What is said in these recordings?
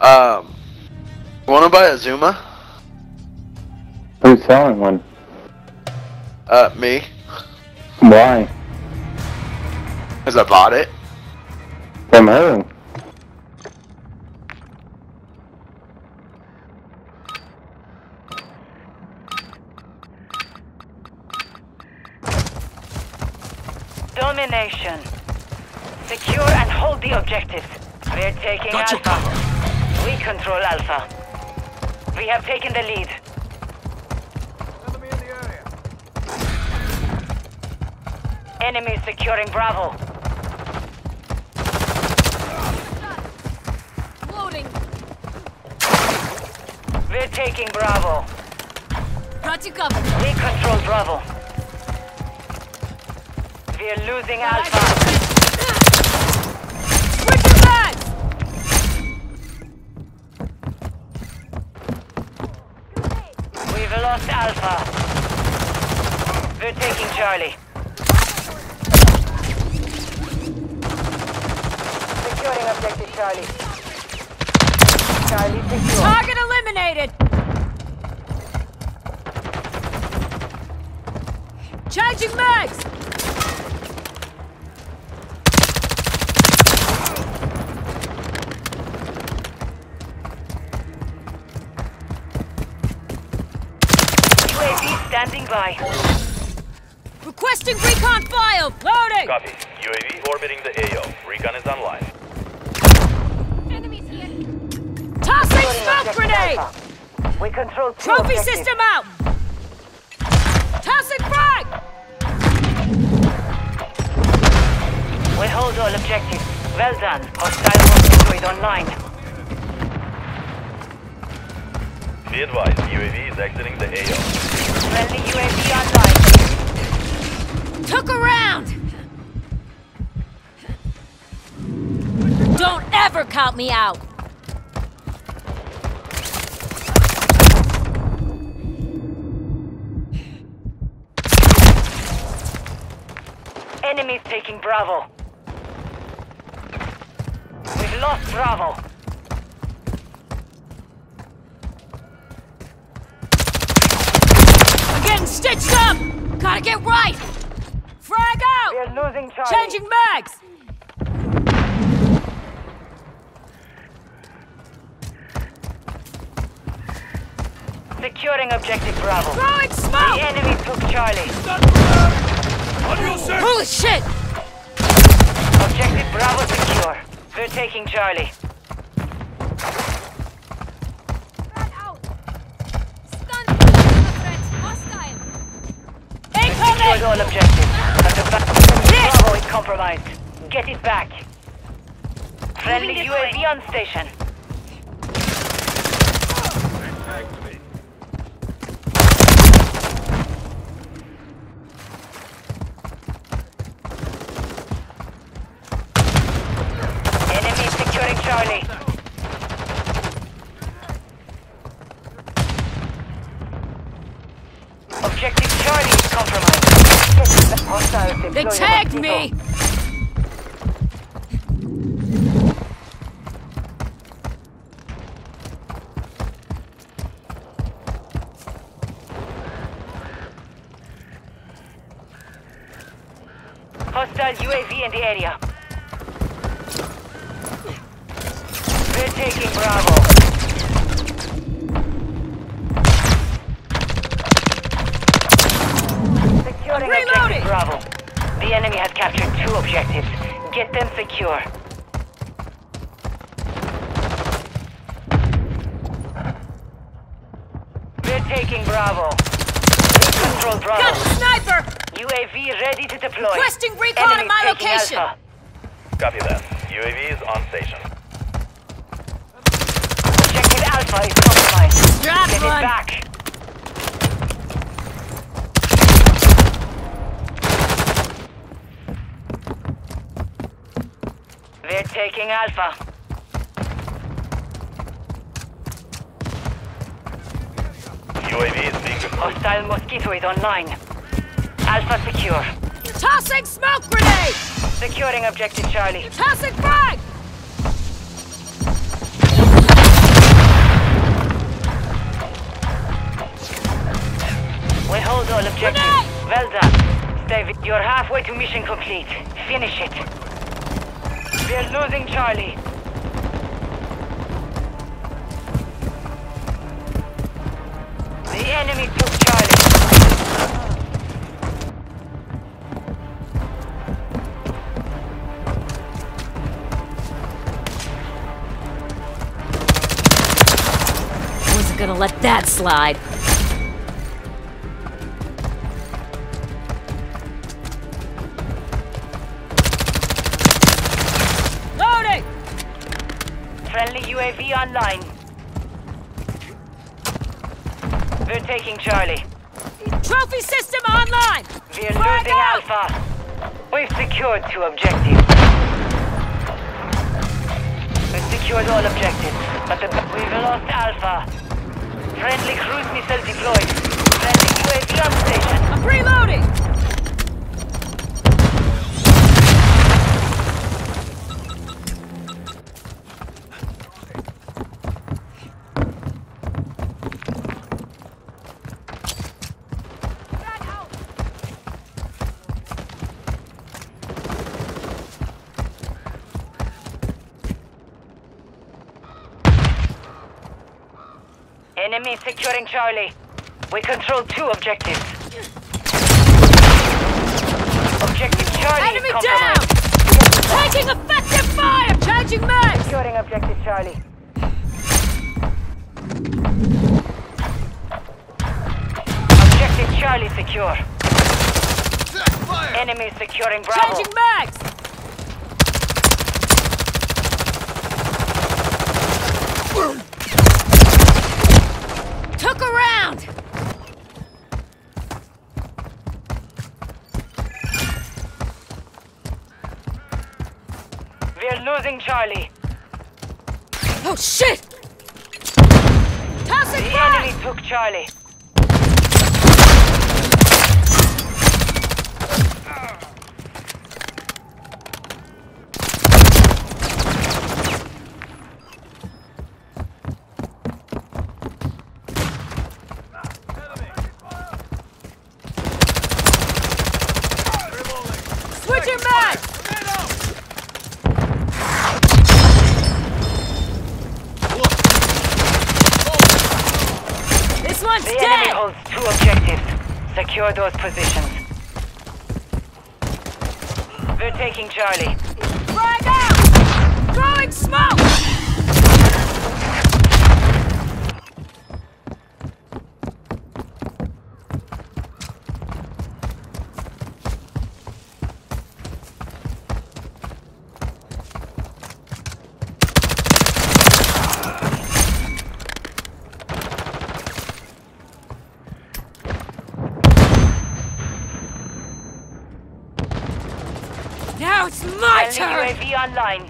Um, wanna buy a Zuma? Who's selling one? Uh, me. Why? Cause I bought it. From who? Domination. Secure and hold the objectives. We're taking Got your Alpha. We control Alpha. We have taken the lead. Enemy securing Bravo. Loading. We're taking Bravo. Got you covered. We control Bravo. We're losing Alpha. We've lost Alpha. We're taking Charlie. Securing objective Charlie. Charlie secure. Target eliminated! Changing mags! UAV standing by. Requesting recon file! Loading! Copy. UAV orbiting the AO. Recon is online. Enemies here! Tossing Securing smoke grenade! Alpha. We control two Trophy objectives. system out! Tossing frag! We hold all objectives. Well done. Hostile was destroyed online. Be advised, UAV is exiting the AO. Friendly UAV online. Took a round! Don't ever count me out! Enemies taking Bravo. We've lost Bravo. I'm getting stitched up! Gotta get right! Frag out! We're losing Charlie. Changing mags! Securing objective Bravo. Throwing The enemy took Charlie. Holy shit! Objective Bravo secure. We're taking Charlie. Frag out! Stun! threat! Hostile! Incoming! all objectives. But the Bravo is compromised. Get it back. Friendly UAV way. on station. Enemy securing Charlie. Objective Charlie is compromised. They tagged me! Hostile UAV in the area. We're taking Bravo. Securing Reloading. objective Bravo. The enemy has captured two objectives. Get them secure. They're taking Bravo. We control Bravo. Got the sniper! UAV ready to deploy. Requesting recon Enemy in my location. Alpha. Copy that. UAV is on station. Objective Alpha is compromised. Drop Get one. it back. Taking Alpha. UAV is being deployed. Hostile Mosquito is online. Alpha secure. Tossing smoke grenade! Securing objective Charlie. Tossing frag! We hold all objectives. Grenade! Well done. David, you're halfway to mission complete. Finish it. We're losing Charlie. The enemy took Charlie. Wasn't gonna let that slide. UAV online. We're taking Charlie. Trophy system online! We're Frag losing out! Alpha. We've secured two objectives. We've secured all objectives, but the, we've lost Alpha. Friendly cruise missile deployed. Friendly UAV on station. I'm preloading! Enemy securing Charlie. We control two objectives. Objective Charlie Enemy down! compromised. Taking effective fire! Changing mags! Securing objective Charlie. Objective Charlie secure. Enemy securing Bravo. Changing mags! Took a round! We're losing Charlie. Oh shit! Tossing The fire! enemy took Charlie. Mags! This one's The enemy holds two objectives. Secure those positions. We're taking Charlie. Frag out! Throwing smoke! Now it's my Friendly turn! UAV online.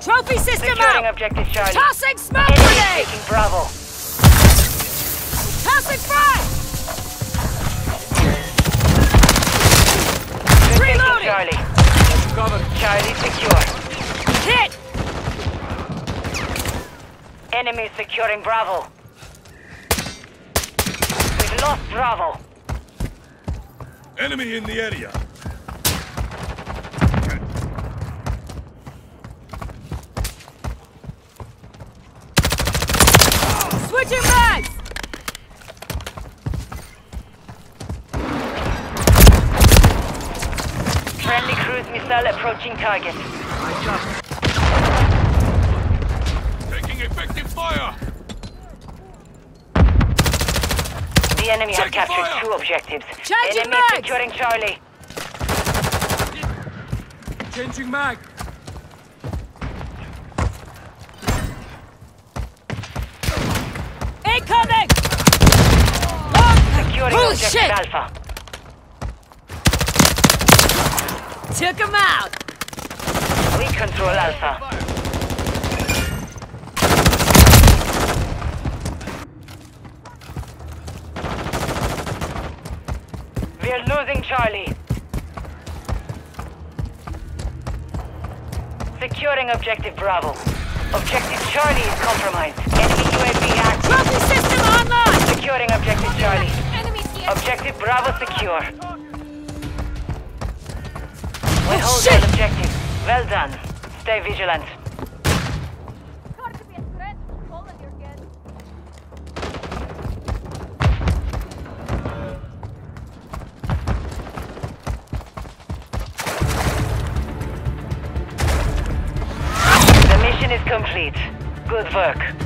Trophy system Securing out! objective Charlie. Tossing smoke Enemy grenade! taking Bravo. Tossing fire! We're taking Reloading. Charlie. Charlie secure. Hit! Enemy securing Bravo. We've lost Bravo. Enemy in the area. Switching mags! Friendly cruise missile approaching target. The enemy has Taking captured fire. two objectives. Changing enemy mags. securing Charlie. Changing mag. Incoming! Long! Securing Holy objective shit! Alpha. Took him out! We control Alpha. We're losing Charlie. Securing objective Bravo. Objective Charlie is compromised. Enemy UAV active. Trophy system online! Securing objective Charlie. Objective Bravo secure. We Oh, hold shit! all objectives. Well done. Stay vigilant. Good work.